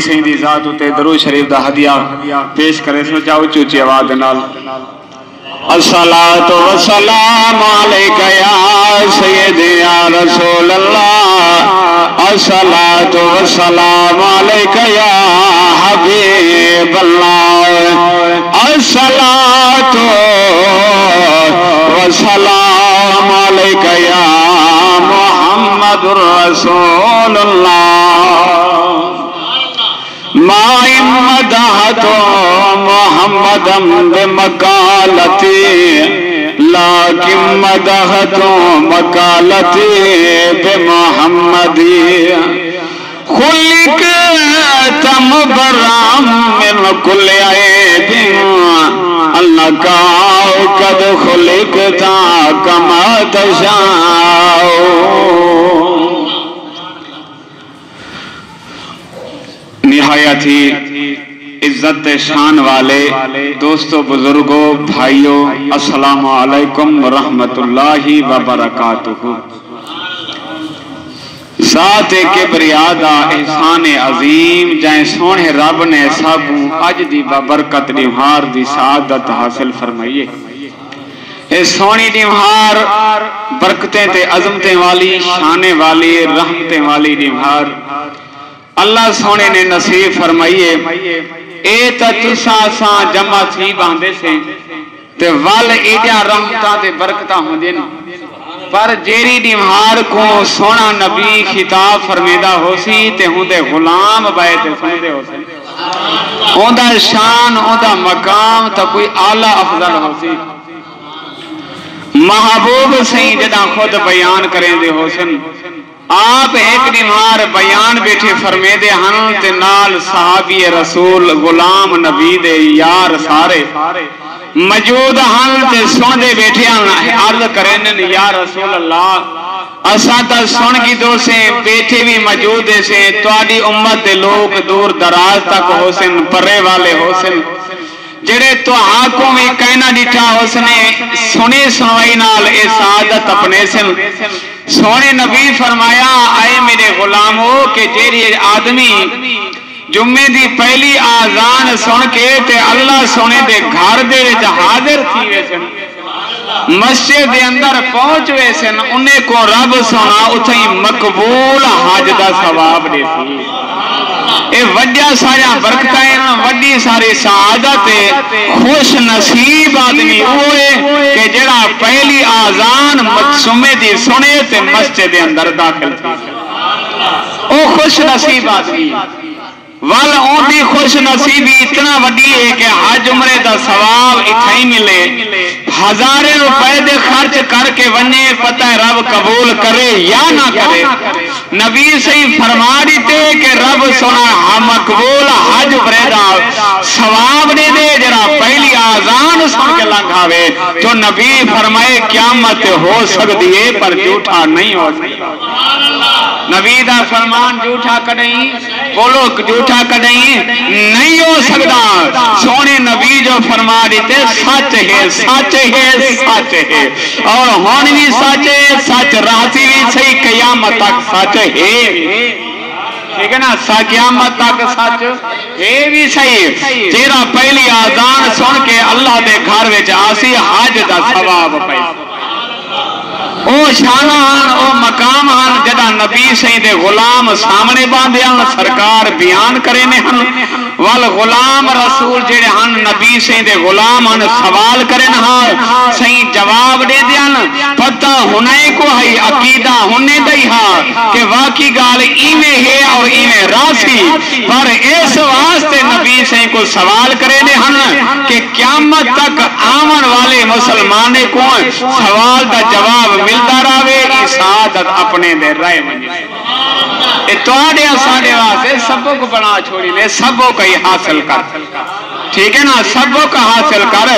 नबी सिंह की जात उत्ते दरू शरीफ का हदिया पेश करे, सो जाओ चूची आवाज़ नाल। असला तो वसलाम या सैयदना रसूल अल्लाह असला तो वसलाम या हबीब अल्लाह असला तो वसलाम या मोहम्मद रसूल माइमदातो मोहम्मदम मकालती लाकिम मदहतो मकालती बे मोहम्मदी। खुलिक तम बराम मिन कुल अल्लाह का कद खुलिक था कमा दशाओ निहायत ही इज़्ज़त शान वाले दोस्तों, बुज़ुर्गों, भाइयों अस्सलाम वालेकुम रहमतुल्लाहि व बरकातुहू साथ किबरिया दा एहसान अजीम, जै सोने रब ने सबू अज दी बरकत निहार दी सादत हासिल फरमाइए। सोनी निहार बरकतें ते अजमतें वाली, शाने वाली, रहमतें वाली निहार अल्लाह सोने ने नसीब फरमाइए, ए तुसा सा जमा थी से, ते वल रहमतां ते बरकतां पर जेरी को सोना नबी खिताब फरमेदा होसी, ते हुंदे गुलाम ते सुनदे ओंदा शान ओंदा मकाम त कोई आला अफजल होसी। महबूब सही जदा खुद बयान करेंदे होसन आप एक बीमार बयान बैठे फरमेदे साहबी रसूल गुलाम नबी दे यार सारे मौजूद हन ते सुनदे बैठे हन अर्ज़ करेन या रसूल अल्लाह असा तो सुन की दो से बैठे भी मौजूद से तुम्हारी उम्मत दे लोग दूर दराज तक होसन परे वाले हो होसन ਜਿਹੜੇ ਤੁਹਾਕੋਂ ਵੀ ਕਹਿਣਾ ਡਿਠਾ ਉਸਨੇ ਸੁਣੀ ਸੁਣਾਈ ਨਾਲ ਇਹ ਸਾਦਤ ਆਪਣੇ ਸਨ ਸੋਹਣੇ ਨਬੀ ਫਰਮਾਇਆ ਆਏ ਮੇਰੇ ਗੁਲਾਮੋ ਕਿ ਜਿਹੜੀ ਆਦਮੀ ਜੁਮੇ ਦੀ ਪਹਿਲੀ ਆਜ਼ਾਨ ਸੁਣ ਕੇ ਤੇ ਅੱਲਾ ਸੋਹਣੇ ਦੇ ਘਰ ਦੇ ਵਿੱਚ ਹਾਜ਼ਰ ਥੀ ਵੇ ਸਨ ਮਸਜਿਦ ਦੇ ਅੰਦਰ ਪਹੁੰਚ ਵੇ ਸਨ ਉਹਨੇ ਕੋ ਰੱਬ ਸੋਨਾ ਉਥੇ ਹੀ ਮਕਬੂਲ ਹਜ ਦਾ ਸਵਾਬ बरकत सारी सआदत खुश नसीब आदमी वो पहली आजान मकसुमे की सुने मस्जिद अंदर दाखिल खुश नसीब आदमी। वल उनकी खुश नसीबी इतना वही है कि हज उमरे का सवाल इतना ही मिले। हजारे रुपए दे खर्च करके वने पता है रब कबूल करे या ना करे? नबी सही फरमा दीते कि रब सोना मकबूल हज का सवाब दे दे जरा पहली आजान सुन के लंघावे तो नबी फरमाए क्यामत हो सकती है पर झूठा नहीं हो सकता। का फरमान झूठा कदई बोलो झूठा कदई नहीं हो सकता सोने नबी जो फरमा देते सच है सच है सच है। और होन भी सच है, सच राशि भी सही, कयामत तक सच है। ठीक है ना? क्यामत तक सच है भी सही। तेरा पहली आजान सुन के अल्लाह के घर में आसी, हज का सवाब पैसा ਉਹ ਸ਼ਾਨਾ ਹਨ ਉਹ ਮਕਾਮ ਹਨ ਜਿਹੜਾ ਨਬੀ ਸਹੀ ਦੇ ਗੁਲਾਮ ਸਾਹਮਣੇ ਬਾਂਧੇ ਹਨ ਸਰਕਾਰ ਬਿਆਨ ਕਰੇ ਨੇ ਹਨ वल गुलाम रसूल जेड़े हन, नबी से दे गुलाम हन, सवाल करन हार सही जवाब दे देन पता हुने को है, अकीदा हुने दई हार के वाकी गाल इमे है और इमे रासी पर इस वास्ते नबी से को सवाल करे ने हन, के क्यामत तक आवन वाले मुसलमान को सवाल दा जवाब मिलता रावे, इसादत अपने दे रहे वंजे सबक बना छोड़ी ने सबों का हासिल कर। ठीक है ना? सबों का हासिल कर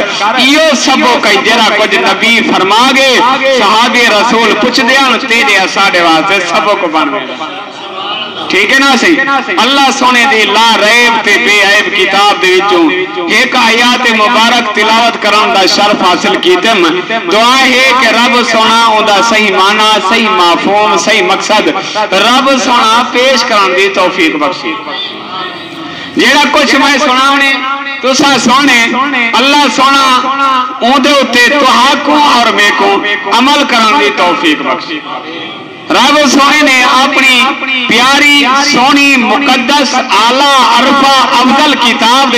इो सबों कई जरा कुछ नबी फरमा गए सहाबे रसूल पुछ दिया तेरे असाने बन ठीक है ना सही अल्लाह सोने दी ला रैब ते बेऐब किताब दे विचों। एक आयत मुबारक तिलावत करन दा शर्फ हासिल कीतम। दुआ है कि रब सोना ओदा सही माना सही माफूम सही मकसद। रब सोना पेश करन दी तौफीक बख्शी। जेड़ा कुछ मैं सुनावने तुसा सोने अल्लाह सोना ओदे उत्ते तुहाको और मेको अमल करन दी तौफीक बख्शी। रब सोने ने अपनी प्यारी सोनी मुकदस आला अरफा अफजल किताब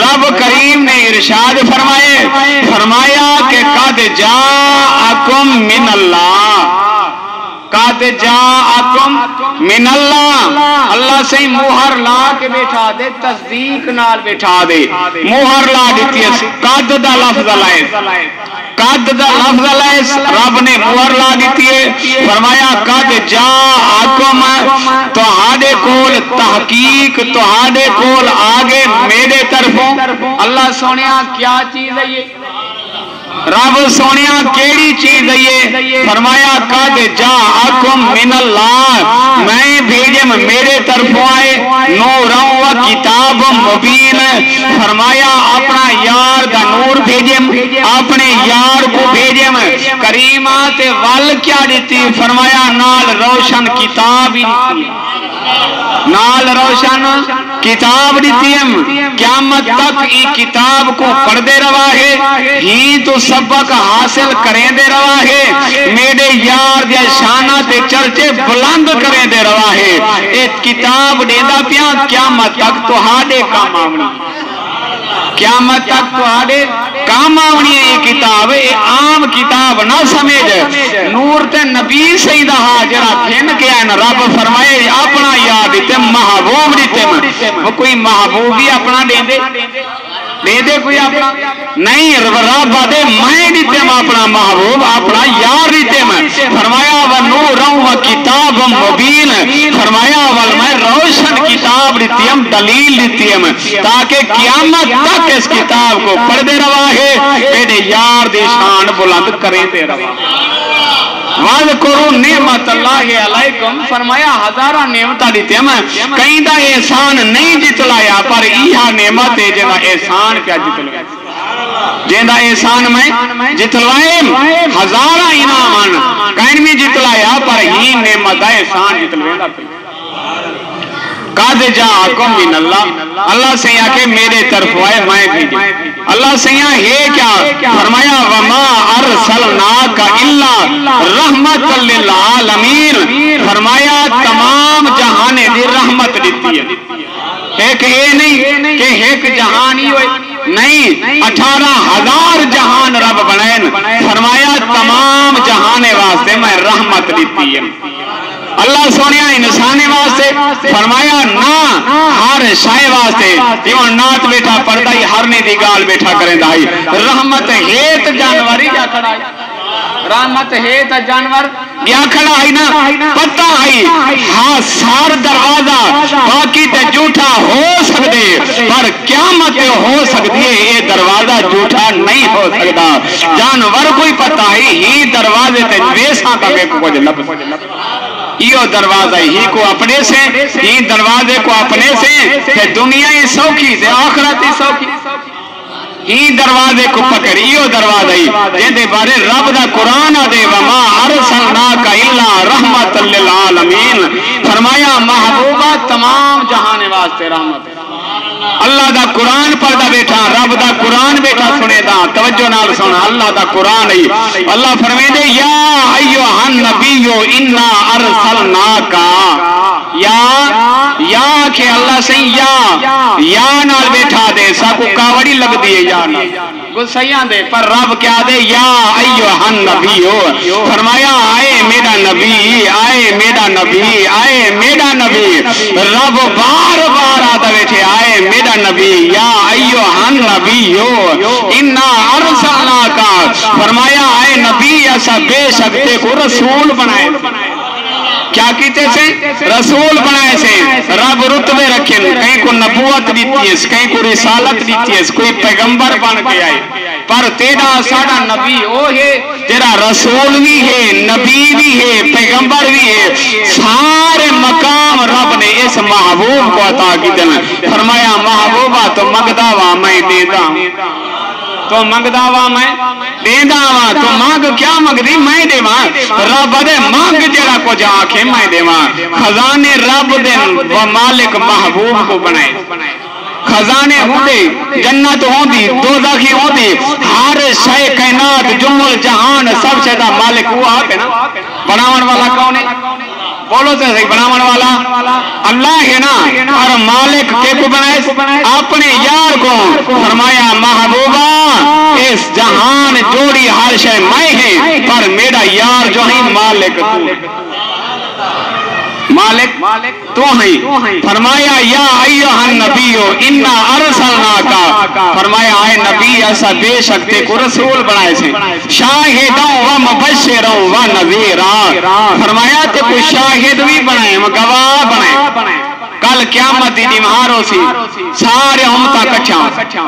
रब करीम ने इरशाद फरमाए, फरमाया कि कद जा अकुम मिन अल्लाह कद जा अकुम मिन अल्लाह अल्लाह से मुहर ला के बैठा दे, तस्दीक नाल बैठा दे। मुहर ला दी कद दा लफ्ज लाए। कद दा लफ्ज लाए, रब ने मुहर ला दी है। फरमाया, कद जा आकम तुहाडे कोल तहकीक, तुहाडे कोल आगे मेरे तरफों। अल्लाह सोनिया, क्या चीज़ है ये? रब सोनिया, केड़ी चीज़ है फरमाया, कद जा आकुम मिनल्लाह मैं भेजम मेरे तरफों आए नूरों व किताब मुबीन। फरमाया, अपना यार दा नूर भेजम, अपने यार को भेजम। करीमा ते वल क्या दी फरमाया, नाल रोशन किताब ही नाल रोशन किताब दी क्यामत तक ई किताब को पढ़ते रवा है। ही तो सबक हासिल करें दे रवा है। मेरे यार दे शाना ते चर्चे बुलंद करें दे रवा है। ए किताब देता पिया, क्यामत तक तो हाडे काम आवनी। क्यामत तक तुहाडे काम आवनी है किताब ये आम किताब ना समझ नूर ते नबी सही दा जरा फिन के आन रब फरमाए, अपना याद दिते महबूब दिते वो कोई महबूब ही अपना दे दे दे दे कोई अपना? नहीं, रब आदे मैं दिते अपना महबूब, अपना यार दिते मैं। फरमाया, व नूर व किताब मुबीन फरमाया वल मैं रोशन किताब दलील दितियम ताकि कियामत तक इस किताब को पढ़ते रवा है मेरे यार दी शान बुलंद करें दे दा एहसान नहीं जितलाया, पर नेमत एहसान क्या जितलाया जेदा एहसान हजारा इनाम भी जितलाया, पर ही नेमत एहसान जितलवेंदा कद जा मिन अल्लाह। अल्लाह से आके मेरे तरफ़ आए मैं भेजे अल्लाह से है क्या? फरमाया वमा अरसलना का इल्ला रहमत आलमीन। फरमाया तमाम जहाने दी रहमत दी है। एक ये नहीं कि एक जहान ही नहीं अठारह हज़ार जहान रब बनैन फरमाया तमाम जहाने वास्ते मैं रहमत दी है। अल्लाह सोनिया इंसाने वास्ते फरमाया, ना, हर शाय वास्ते इवन नात बैठा पढ़दा ही हरने दी गाल बैठा करेंदा ही। रहमत हेत जानवर ही जा खड़ा रहमत हेत जानवर। या खड़ा है ना पता है। हाँ सार दरवाज़ा, बाकी ते झूठा हो सकते पर क्या मत हो सकती है ये दरवाज़ा झूठा नहीं हो सकता जानवर कोई पता है, ही दरवाजे ते वेसा का कुछ लब यो दरवाज़ा ही को अपने से ही दरवाजे को अपने से, ते दुनिया ही सौखी, ते आखिरत ही सौखी। ही दरवाजे को पकड़ यो दरवाज़ा ही, जेदे बारे रब दा कुरान दे वमा अरसलना का इल्ला रहमत लिल आलमीन। फरमाया, महबूबा तमाम जहान वास्ते रहमत अल्लाह का कुरान पढ़ता बैठा, रब का कुरान बैठा, सुने तवज्जो नाल सुन, अल्लाह का कुरान ही। अल्लाह फरमेंदे, या अयो हन नबीयो इन्ना अरसलनाका। या या के अल्लाह से या। या नाल बैठा दे, साकू कावड़ी लगदी है, या नाल। गुस्सैया दे, पर रब क्या दे? या अयो हन नबी हो। फरमाया, आए मेरा नबी, आए मेरा नबी, आए मेरा नबी। रब बार बार आता बैठे आए मेरा नबी, या अयो हन नबी हो। इन्ना अरसला का फरमाया, आए नबी, ऐसा बेशक को रसूल बनाए। क्या कीते से रसूल बनाए से रब रुतबे रखे कहीं को नबूवत दी है कहीं को रिसालत दी है कोई पैगंबर बन के आए। पर तेरा साडा नबी ओ है तेरा रसूल भी है, नबी भी है, पैगंबर भी है। सारे मकाम रब ने इस महबूब को अता की फरमाया, महबूबा तो मगदावा मैं देता तो मंगदा वा मैं देंदा वा तो मांग क्या मंगदी? मैं देवा। रब दे मांग जरा को आखे मैं देवा। खजाने रब दे व मालिक महबूब को बनाए। खजाने होंदे जन्नत होंदी दोजख होंदी हर शय कायनात जुमल जहान, सब शय दा मालिक हुआ है ना। बनावन वाला कौन है? बोलो तो सही बनावन वाला। अल्लाह है ना, और मालिक के को बनाए, अपने यार को फरमाया, महबूबा, इस जहान जोड़ी हर शय मैं है, पर मेरा यार जो है, मालिक तू मालिक मालिक तो है। फरमाया या अय्युहन नबियो इन्ना अरसलना का फरमाया आए नबी ऐसा बेशक ते को रसूल बनाए से शाहिदों व मुबश्शिरों व नज़ीरा फरमाया ते को शाहिद भी बनाए गवाह बनाए। कल क्यामत दी निमारो सी। सारे उम्मता कट्ठा सारिया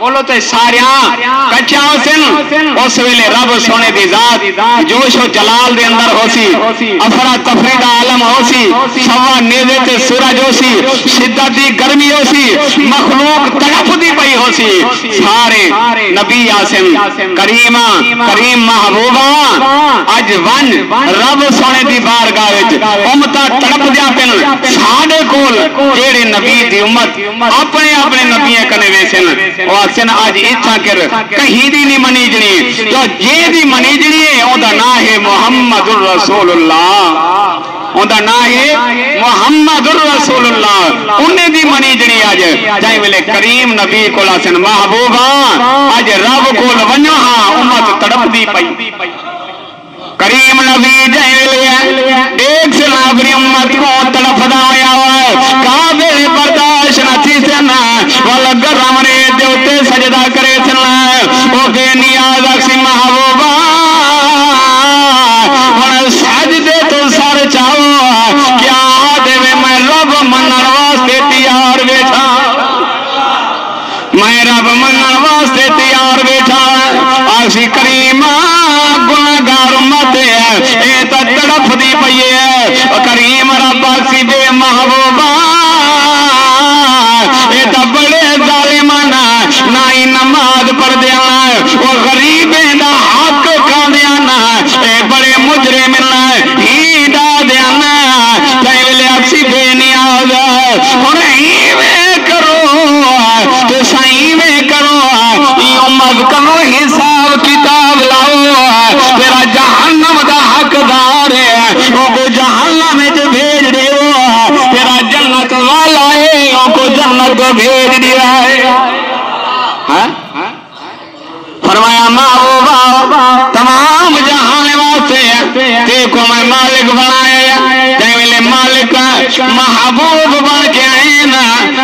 बोलो ते सारिया उस वेले रब सोने दी जात, जोश जलाल दे अंदर होसी। अफरा तफरी दा आलम होसी। सवा नेजे ते सूरज होसी। शिद्दत दी गर्मी होसी। मखलूक तड़प दी पई होसी। सारे नबी आसिम करीमा, करीम महबूबा अज वन रब सोने दी बारगाह विच। उम्मता तड़प दिया पिन। साडे कोल जेड़े नबी दी उम्मत अपने अपने कने वेसन ओ आखन आज इच्छा कर, कहीं दी नहीं मनीजनी जो जे दी मनीजनी है ओदा ना है मुहम्मदुर रसूलुल्लाह। ओदा ना है मुहम्मदुर रसूलुल्लाह। उन्हें दी मनीजनी आज। जाई वेले करीम नबी कोल आसन महबूबा, आज रब कोल वन्यो हाँ, उम्मत तड़पदी पई। करीम नबी जय एक सलाबरी उम्मत को तड़फदा होया हुआ बर्दाश्त सजदा करे क्या रब वास्ते मैं वास्ते तैयार आसी करीमा गुनागार मत है ए तो तड़फदी पई है को भेज दिया है हाँ? फरमाया तमाम जहान वास्ते देखो मैं मालिक बनाया जैसे मालिक महबूब बन के आए ना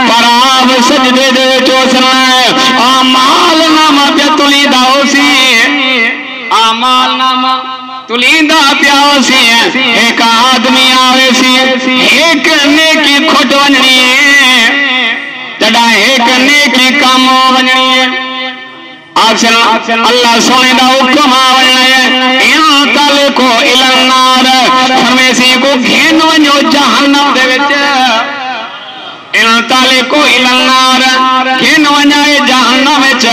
पर आप सजदे चोसना आमाल नामा तुली दाओसी आमाल नामा एक आदमी आवे सी एक नेकी खुट वञणी जॾहिं एक नेकी कम है आखिर अल्लाह सोने दा हुक्म आवणे इन तल को इलनार हमेसी को घेन को इलनार घेन वञाए जहन्नम विच।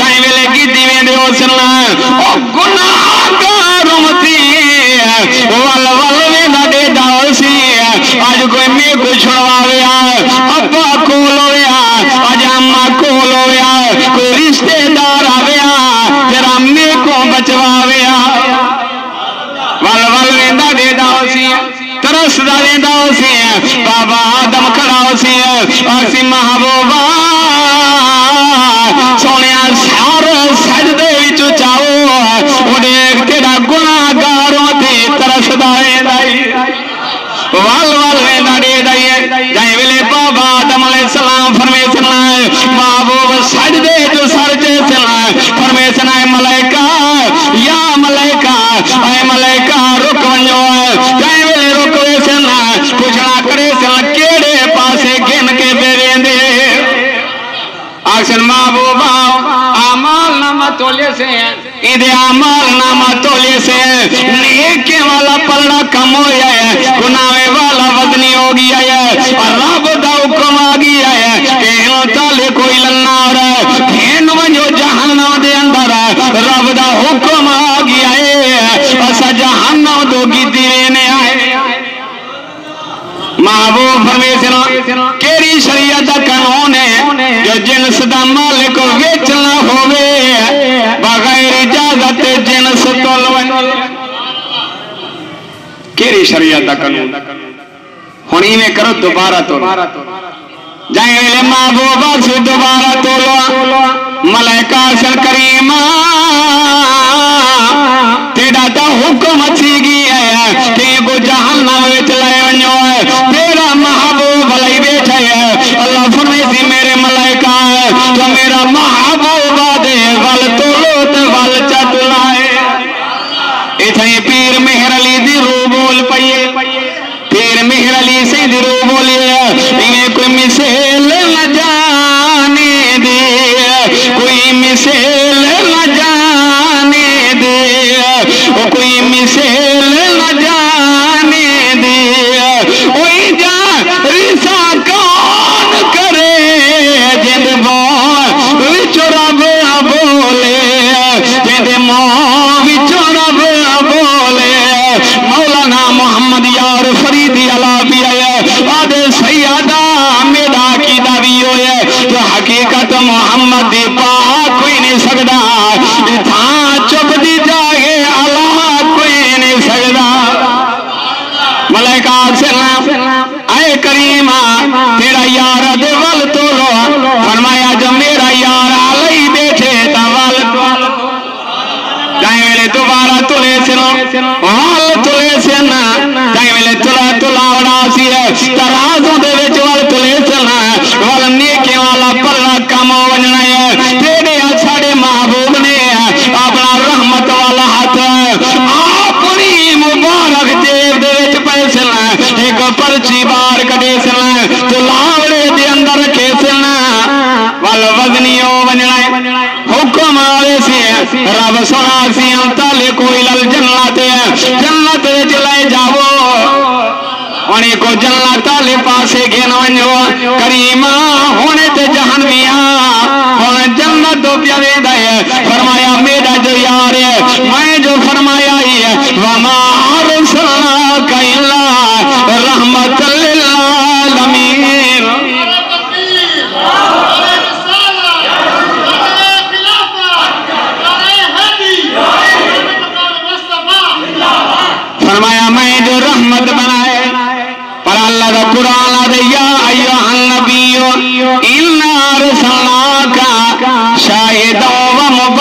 ताई वेले गिदी वेंदे हुसन ओ गुनाहगार उमती वल वल दे दासी आज कोई मैं को छुड़वावे अब्बा को लोया आज अम्मा को लोया कोई रिश्तेदार आवेया तेरा अम्मी को बचवावेया वल वल वेंदा दे उसी तरसदा वेंदा होसी बाबा आदम खड़ा उसी और सी महबूबा इधे अमाल नामा तोले से। नेके वाला पलड़ा कम हो है गुनाहे वाला वजनी हो गया है। और रब दा हुक्म आ गया है कि ताले कोई लन्ना और हेन वजो जहन्नम दे अंदर रब दा हुक्म आ गया है। असा जहन्नम दो गिद्दी ने आए। महबूब परमेश्वर केरी शरीयत का कानून है जो जिनस दा मालिक वेचना होवे बगैर इजाज़त जिनस तोलवन केरी कानून हुन इवें करो दोबारा तो जाए वेले महबूबा से दोबारा तोलो मलाइका सन करीमा तेरा तो हुक्म थी गया है कि को जहन्नम विच ले वञो तेरा महबूब लई बैठा है अल्लाह फरमाई मेरे मलाइका तो मेरा सिनो हाल तुले सिना जाए वेले जन्नत जावो उन्हें को जन्नत ताले पासे घेन वञो करीमा हुणे ते जहनमिया हुन जन्नत दो पिया वेंदा फरमाया मेरा जो यार है मैं जो फरमाया ही है वमा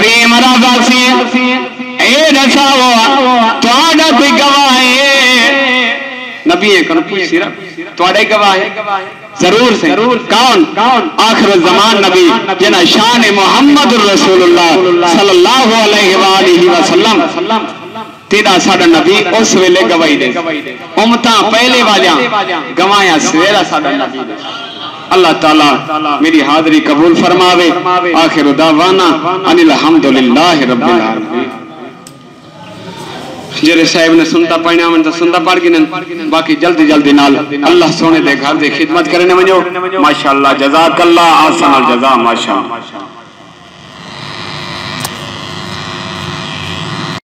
करीम राजा सी ए दसाओ तोड़ा कोई गवाह है। नबी है कौन पूछ सिरा तोड़े गवाह है। ज़रूर से। कौन? कौन? आखिर जमान नबी जना शान मोहम्मद रसूलुल्लाह सल्लल्लाहु अलैहि वसल्लम तेरा साडा नबी उस वेले गवाही दे। उम्मता पहले वालियाँ गवाया सवेरा साडा नबी दे। अल्लाह ताला मेरी हाजरी कबूल फरमावे आखिर दावाना अनिल हम्दुलिल्लाह रब्बिल आलमीन। जेरे साहब ने सुनता पढ़ना मन तो सुनता पढ़ गिनन। बाकी जल्दी जल्दी नाल अल्लाह सोने दे घर दे खिदमत करने वजो माशाल्लाह जजाकल्लाह आसन जजा माशाअल्लाह